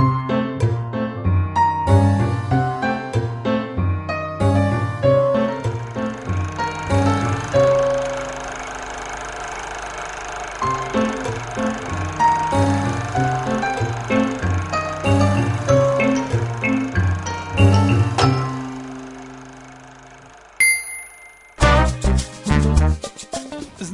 Thank you.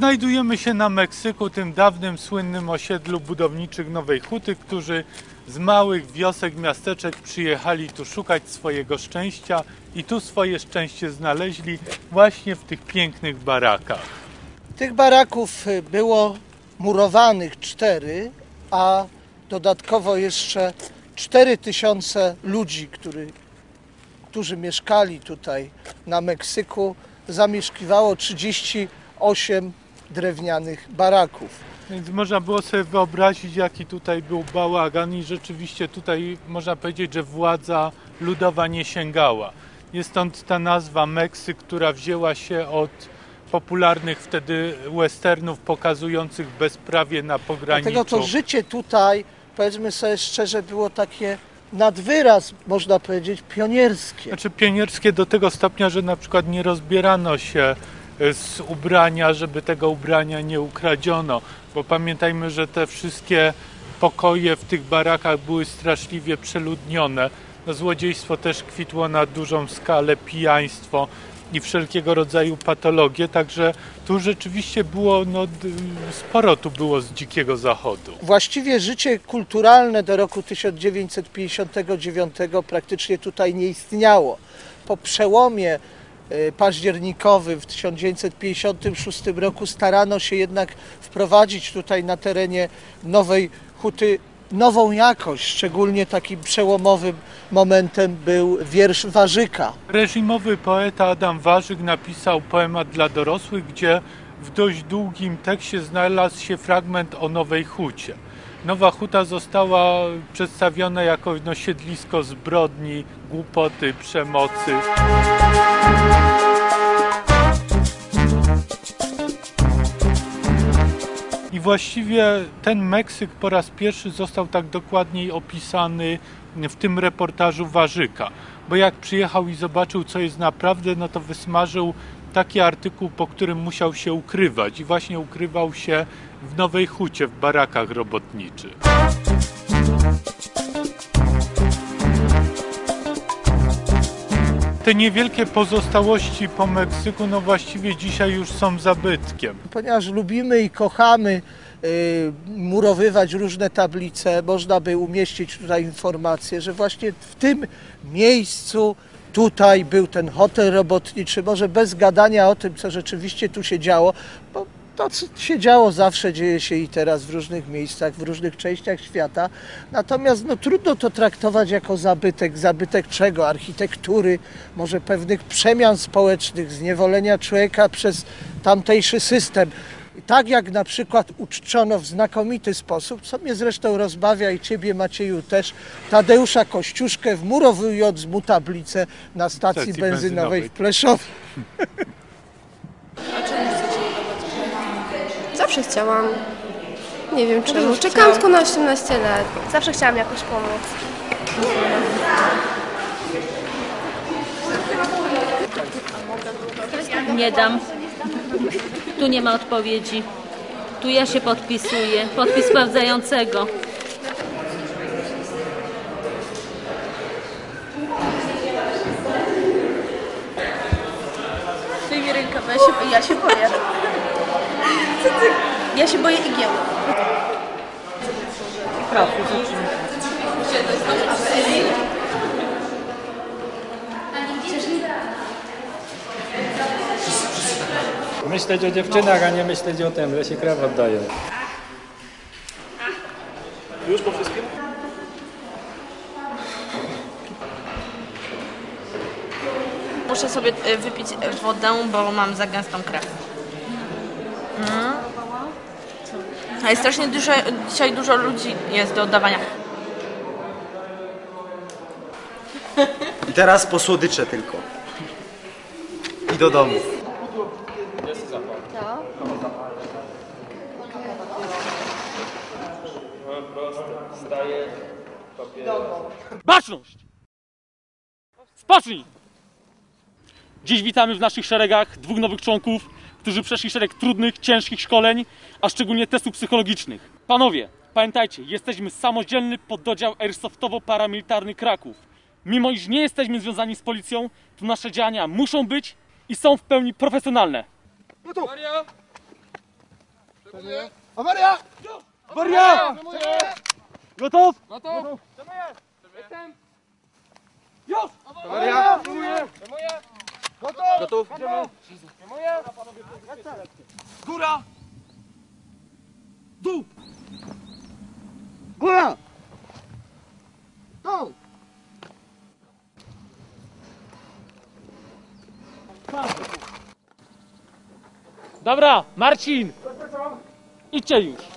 Znajdujemy się na Meksyku, tym dawnym, słynnym osiedlu budowniczych Nowej Huty, którzy z małych wiosek, miasteczek przyjechali tu szukać swojego szczęścia i tu swoje szczęście znaleźli właśnie w tych pięknych barakach. Tych baraków było murowanych cztery, a dodatkowo jeszcze 4 tysiące ludzi, który, którzy mieszkali tutaj na Meksyku, zamieszkiwało 38 drewnianych baraków. Więc można było sobie wyobrazić, jaki tutaj był bałagan i rzeczywiście tutaj można powiedzieć, że władza ludowa nie sięgała. Jest stąd ta nazwa Meksyk, która wzięła się od popularnych wtedy westernów pokazujących bezprawie na pograniczu. Dlatego to życie tutaj, powiedzmy sobie szczerze, było takie nad wyraz, można powiedzieć, pionierskie. Znaczy pionierskie do tego stopnia, że na przykład nie rozbierano się z ubrania, żeby tego ubrania nie ukradziono, bo pamiętajmy, że te wszystkie pokoje w tych barakach były straszliwie przeludnione. No, złodziejstwo też kwitło na dużą skalę, pijaństwo i wszelkiego rodzaju patologie, także tu rzeczywiście było, no, sporo tu było z dzikiego zachodu. Właściwie życie kulturalne do roku 1959 praktycznie tutaj nie istniało. Po przełomie e, październikowym w 1956 roku starano się jednak wprowadzić tutaj na terenie Nowej Huty nową jakość. Szczególnie takim przełomowym momentem był wiersz Warzyka. Reżimowy poeta Adam Warzyk napisał poemat dla dorosłych, gdzie w dość długim tekście znalazł się fragment o Nowej Hucie. Nowa Huta została przedstawiona jako no, siedlisko zbrodni, głupoty, przemocy. Właściwie ten Meksyk po raz pierwszy został tak dokładniej opisany w tym reportażu Warzyka. Bo jak przyjechał i zobaczył, co jest naprawdę, no to wysmażył taki artykuł, po którym musiał się ukrywać. I właśnie ukrywał się w Nowej Hucie, w barakach robotniczych. Te niewielkie pozostałości po Meksyku, no właściwie dzisiaj już są zabytkiem. Ponieważ lubimy i kochamy y, murowywać różne tablice, można by umieścić tutaj informację, że właśnie w tym miejscu tutaj był ten hotel robotniczy, może bez gadania o tym, co rzeczywiście tu się działo, bo to, co się działo zawsze, dzieje się i teraz w różnych miejscach, w różnych częściach świata. Natomiast no, trudno to traktować jako zabytek. Zabytek czego? Architektury, może pewnych przemian społecznych, zniewolenia człowieka przez tamtejszy system. Tak jak na przykład uczczono w znakomity sposób, co mnie zresztą rozbawia i ciebie Macieju też, Tadeusza Kościuszkę wmurowując mu tablicę na stacji, Stacji benzynowej benzynowej. w Pleszowie. Zawsze chciałam. Nie wiem czemu. Czekałam tylko na 18 lat. Zawsze chciałam jakoś pomóc. Nie dam. Tu nie ma odpowiedzi. Tu ja się podpisuję. Podpis sprawdzającego. Wyjmij rękę, bo ja się, ja się boję. Co ty? Ja się boję igieł. Myśleć o dziewczynach, a nie myśleć o tym, że się krawat daje. Muszę sobie e, wypić wodę, bo mam za gęstą krew. A jest strasznie dużo, dzisiaj dużo ludzi jest do oddawania. I teraz po słodycze tylko. I do domu. Staje, Baczność! Spocznij! Dziś witamy w naszych szeregach dwóch nowych członków, którzy przeszli szereg trudnych, ciężkich szkoleń, a szczególnie testów psychologicznych. Panowie, pamiętajcie, jesteśmy samodzielny pododdział Airsoftowo-Paramilitarny Kraków. Mimo iż nie jesteśmy związani z policją, to nasze działania muszą być i są w pełni profesjonalne. Awaria! Gotów? Góra! Dół! Góra! Dół! Dobra, Marcin! Idźcie już! Lewa drzwi zamknięte! Jestem! Jeden do mnie! Jeden! Jeden! Spokojnie! Trójka, trzyma korytarz! Trzyma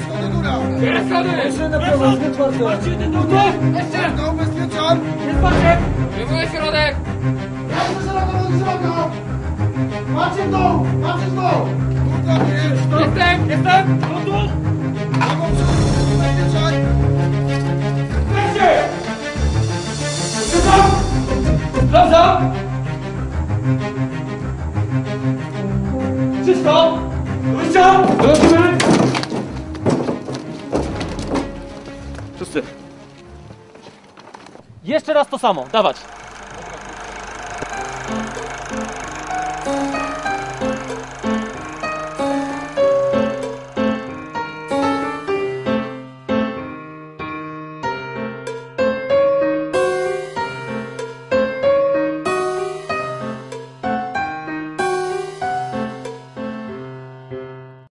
Jeszcze na prawo, zbyt twardo! Jeszcze! No, ubezpieczam! Jest Maciek! Wywołuję środek! Jasne, szeroko, szeroko! Macie w dół! Macie w dół! Jestem! Jestem! Gotów! Prawo przód! Ubezpieczaj! Jeszcze raz to samo, dawać.